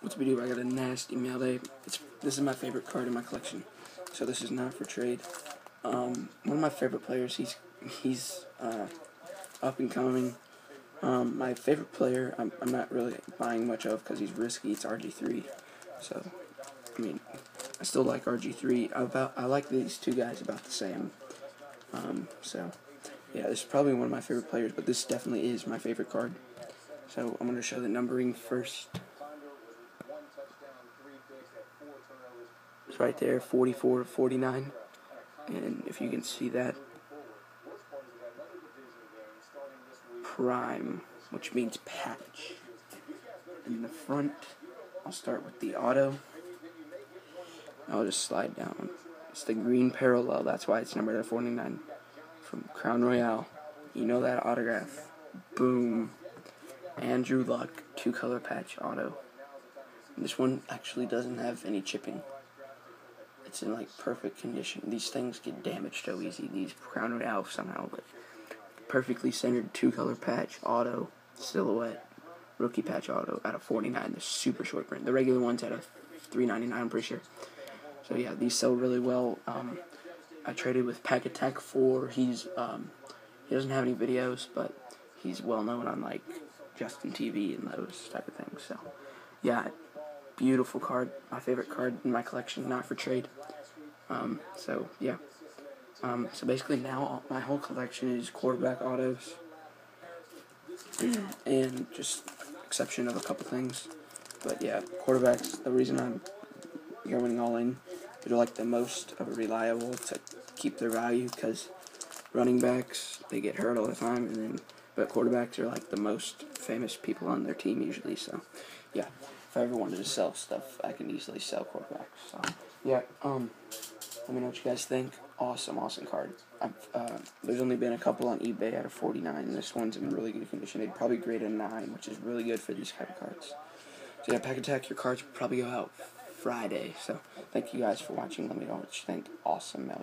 What's up, dude? I got a nasty mail day. It's this is my favorite card in my collection, so this is not for trade. Um, one of my favorite players. He's he's uh, up and coming. Um, my favorite player. I'm I'm not really buying much of because he's risky. It's RG3. So, I mean, I still like RG3. I about I like these two guys about the same. Um, so, yeah, this is probably one of my favorite players, but this definitely is my favorite card. So I'm going to show the numbering first. It's right there, 44 to 49. And if you can see that, prime, which means patch. In the front, I'll start with the auto. I'll just slide down. It's the green parallel, that's why it's numbered at 49. From Crown Royale. You know that autograph. Boom. Andrew Luck two color patch auto. This one actually doesn't have any chipping. It's in like perfect condition. These things get damaged so easy. These Crown Royale somehow, but perfectly centered two color patch auto silhouette rookie patch auto out of 49. The super short print. The regular one's at a 3.99. I'm pretty sure. So yeah, these sell really well. Um, I traded with Pack Attack 4. He's um, he doesn't have any videos, but he's well known on like Justin TV and those type of things. So, yeah, beautiful card. My favorite card in my collection, not for trade. Um, so yeah. Um, so basically now my whole collection is quarterback autos, and just exception of a couple things. But yeah, quarterbacks. The reason I'm going all in, they're like the most reliable to keep their value because running backs they get hurt all the time, and then but quarterbacks are like the most famous people on their team usually. So, yeah, if I ever wanted to sell stuff, I can easily sell quarterbacks. So, yeah, um, let me know what you guys think. Awesome, awesome card. Uh, there's only been a couple on eBay out of 49. This one's in really good condition. They'd probably grade a 9, which is really good for these type of cards. So, yeah, Pack Attack, your cards will probably go out Friday. So, thank you guys for watching. Let me know what you think. Awesome mail